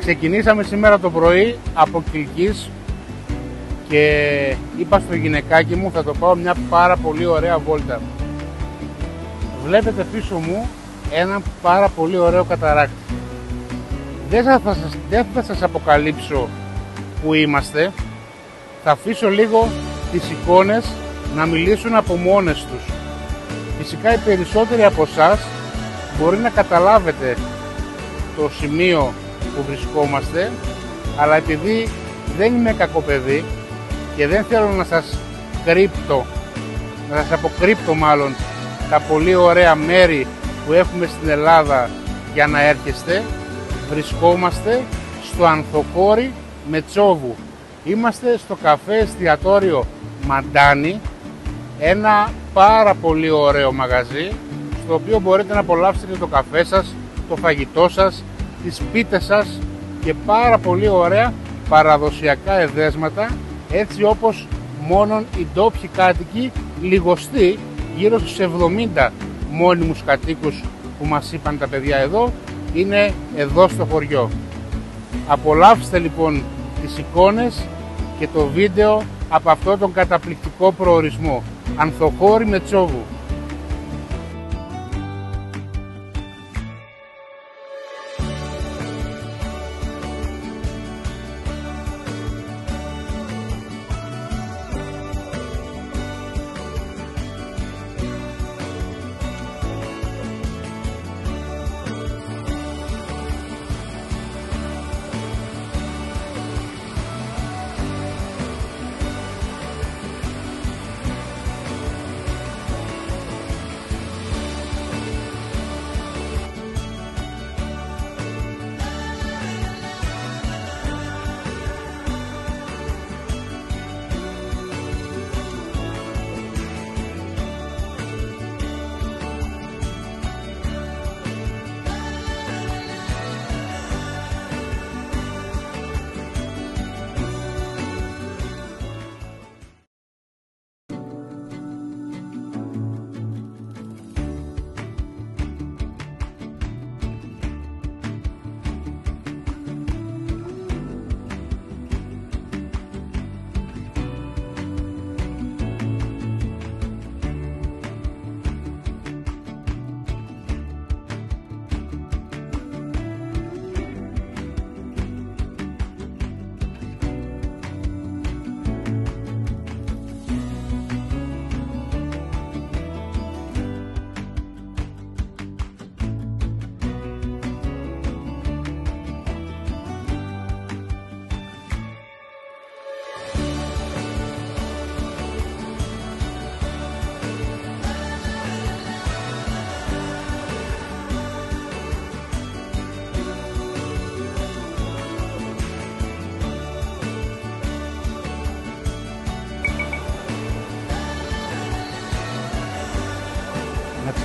Ξεκινήσαμε σήμερα το πρωί από Κιλκής και είπα στο γυναικάκι μου θα το πάω μια πάρα πολύ ωραία βόλτα. Βλέπετε πίσω μου ένα πάρα πολύ ωραίο καταράκτη. Δεν θα, σας, δεν θα σας αποκαλύψω που είμαστε. Θα αφήσω λίγο τις εικόνες να μιλήσουν από μόνες τους. Φυσικά οι περισσότεροι από εσάς μπορεί να καταλάβετε το σημείο που βρισκόμαστε αλλά επειδή δεν είμαι κακό παιδί και δεν θέλω να σας κρύπτω να σας αποκρύπτω μάλλον τα πολύ ωραία μέρη που έχουμε στην Ελλάδα για να έρχεστε βρισκόμαστε στο Ανθοκόρη Μετσόβου. Είμαστε στο καφέ εστιατόριο Μαντάνη ένα πάρα πολύ ωραίο μαγαζί στο οποίο μπορείτε να απολαύσετε το καφέ σας, το φαγητό σας, τις πίτες σας και πάρα πολύ ωραία παραδοσιακά εδέσματα έτσι όπως μόνον οι ντόπιοι κάτοικοι λιγοστοί γύρω στους 70 μόνιμους κατοίκους που μας είπαν τα παιδιά εδώ είναι εδώ στο χωριό. Απολαύστε λοιπόν τις εικόνες και το βίντεο από αυτό τον καταπληκτικό προορισμό. Ανθοχώρη Μετσόβου.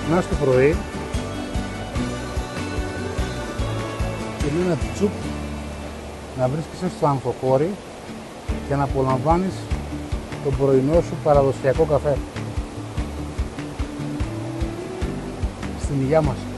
Να ξυπνάς το πρωί και με ένα τσουπ να βρίσκεσαι στο ανθοκόρη και να απολαμβάνεις τον πρωινό σου παραδοσιακό καφέ. Στην υγειά μας.